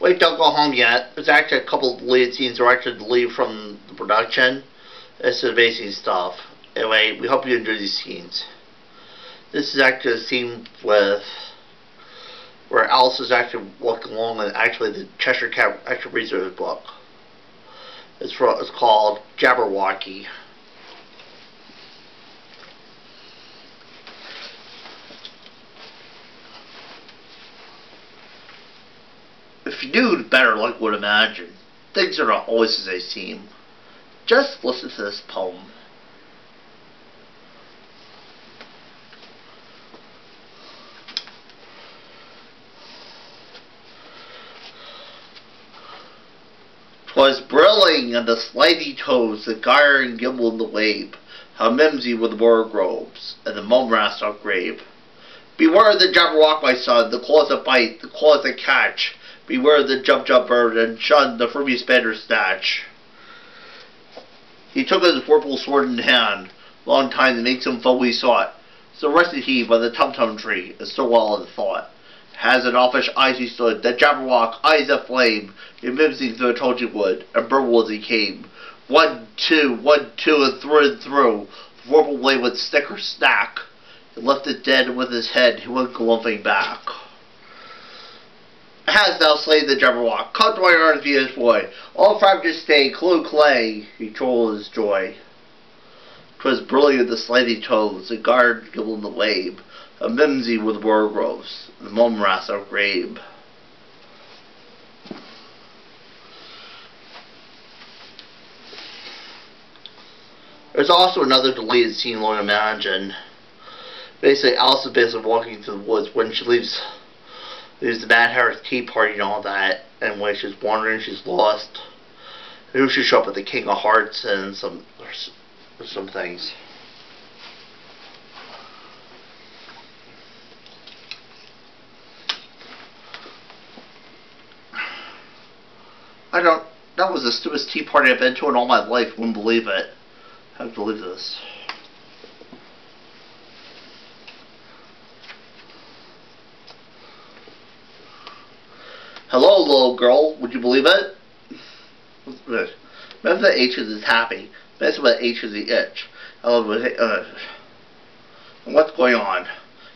Wait, don't go home yet. There's actually a couple of deleted scenes that are actually deleted from the production. Is amazing stuff. Anyway, we hope you enjoy these scenes. This is actually a scene with where Alice is actually walking along and actually the Cheshire Cat actually reads her book. It's, for, it's called Jabberwocky. If you do better luck would imagine, things are not always as they seem. Just listen to this poem. Twas brillig on the slithy toves, the gyre and gimble in the wabe, how mimsy were the borogoves, and the mome raths out grave. Beware the jabberwock, my son, the claws that bite, the claws that catch, Beware the Jubjub bird, and shun the fruity Bandersnatch. He took his vorpal sword in hand, long time to make some foe he sought. So rested he by the tum tum tree, and so well in thought. Has an offish eyes he stood, that jabberwock, eyes of flame, mimsy through the Trojan wood, and burble as he came. One, two, one, two, and through and through, the vorpal blade would stick or snack. He left it dead, with his head he went galumphing back has thou slain the Jabberwock. cut to my arms, be his boy. All five just stay, clue clay, he troll his joy. 'Twas brilliant the slithy toves, the guard gibbled the wabe, a mimsy with borogoves, the mome raths of grabe. There's also another deleted scene, Lord Imagine. Basically, Alice is basically walking through the woods when she leaves there's the Mad Harris Tea Party and all that, and when she's wandering, she's lost. Who should show up with the King of Hearts and some some things. I don't. That was the stupidest tea party I've been to in all my life. Wouldn't believe it. I have to believe this. Little girl. Would you believe it? Remember the H is happy. That's what H is the itch. Hello, uh, what's going on?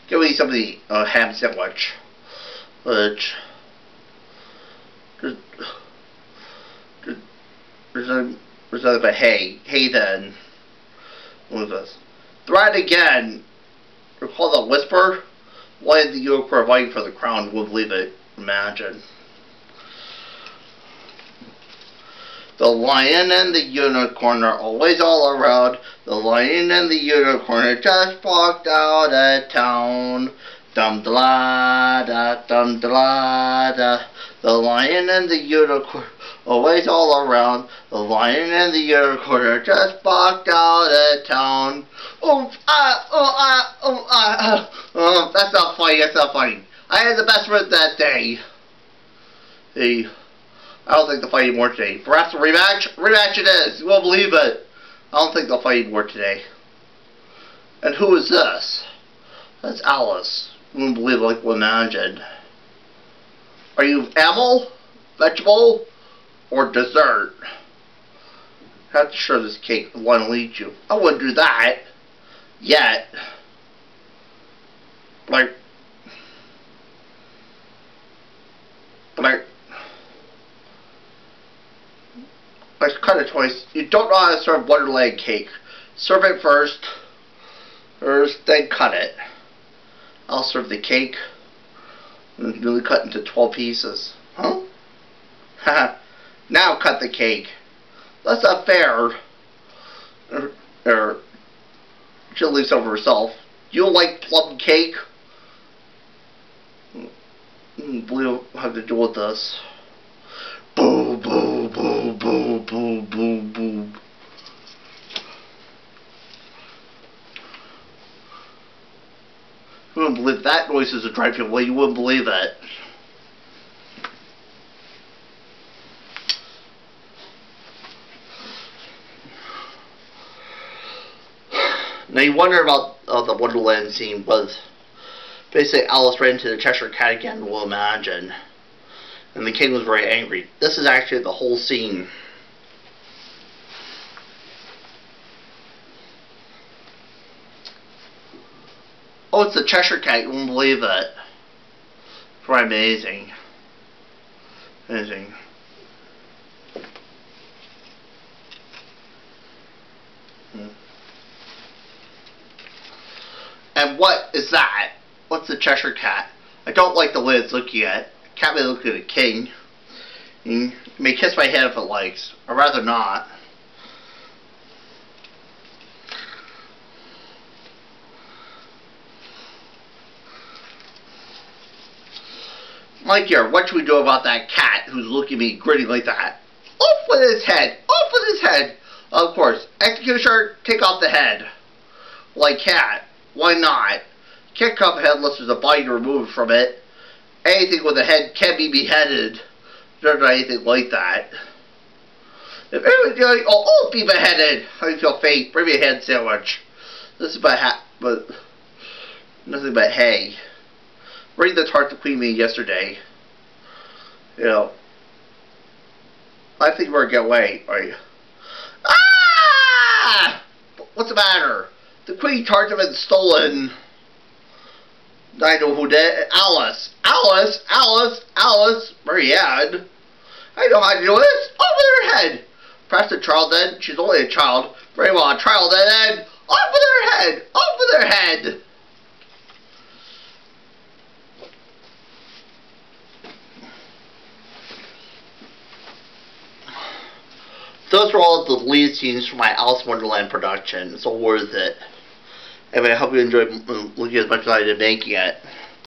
Give me some of the uh, ham sandwich. Which there's, nothing but hey. Hey then. What is this? Threat again. Recall the whisper? Why did York fighting for the crown? Would believe it. Imagine. The lion and the unicorn are always all around. The lion and the unicorn just walked out of town. Dum da da dum da da. The lion and the unicorn always all around. The lion and the unicorn are just walked out of town. Oh, ah, oh, ah, oh, ah, ah. Oh, that's not funny. That's not funny. I had the best word that day. The I don't think they'll fight anymore today. Perhaps a rematch? Rematch it is! You won't believe it! I don't think they'll fight anymore today. And who is this? That's Alice. You won't believe it like we imagined. Are you animal, vegetable, or dessert? I share this cake will eat you. I wouldn't do that. Yet. Like. Cut a choice. You don't know how to serve Wonderland cake. Serve it first. First, then cut it. I'll serve the cake. Really cut into 12 pieces. Huh? now cut the cake. That's not fair. Er, er, she leaves over herself. You like plum cake? We'll hmm, have to deal with this. Boo, boo, boo, boo, boo, boo. You wouldn't believe that noise is a drive away. You wouldn't believe it. Now you wonder about uh, the Wonderland scene, but basically Alice ran into the Cheshire Cat again, we'll imagine. And the king was very angry. This is actually the whole scene. Oh, it's the Cheshire Cat. You won't believe it. It's quite amazing. Amazing. Hmm. And what is that? What's the Cheshire Cat? I don't like the way it's looking at. Cat may look at a king. You may kiss my head if it likes. I'd rather not. Mike here, what should we do about that cat who's looking at me grinning like that? Off with his head! Off with his head! Of course, executioner, take off the head. Like cat, why not? Can't cut the head unless there's a body removed from it. Anything with a head can be beheaded. There's not anything like that. If anyone's going, oh, I'll be beheaded. You feel fate? Bring me a head sandwich. This is but ha but nothing but hay. Read the tart the queen made yesterday. You know, I think we're gonna get away. You? Ah! What's the matter? The queen tart have been stolen. I know who did. Alice. Alice. Alice. Alice. Marianne. I know how to do this. Over their head. Perhaps a child then. She's only a child. Very well, a child then. Over their head. Over their head. Those are all the lead scenes from my Alice Wonderland production. It's all worth it. Anyway, I hope you enjoyed uh, looking as much as I did making it.